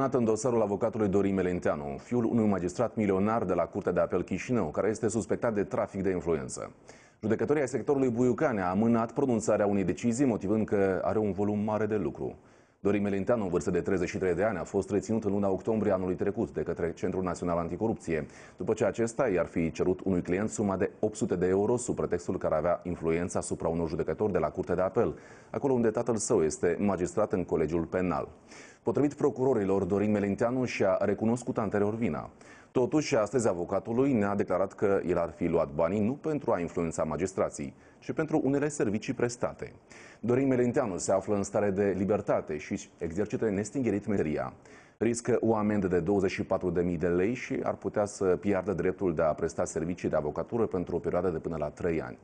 în dosarul avocatului Dorin Melenteanu, fiul unui magistrat milionar de la Curtea de Apel Chișinău, care este suspectat de trafic de influență. Judecătorii ai sectorului Buiucane a amânat pronunțarea unei decizii, motivând că are un volum mare de lucru. Dorin Melenteanu, în vârstă de 33 de ani, a fost reținut în luna octombrie anului trecut de către Centrul Național Anticorupție, după ce acesta i-ar fi cerut unui client suma de 800 de euro sub pretextul că avea influență asupra unor judecători de la Curtea de Apel, acolo unde tatăl său este magistrat în colegiul penal. Potrivit procurorilor, Dorin Melenteanu și-a recunoscut anterior vina. Totuși, astăzi avocatului ne-a declarat că el ar fi luat banii nu pentru a influența magistrații, ci pentru unele servicii prestate. Dorin Melenteanu se află în stare de libertate și exercită nestingerit meseria. Riscă o amendă de 24.000 de lei și ar putea să piardă dreptul de a presta servicii de avocatură pentru o perioadă de până la 3 ani.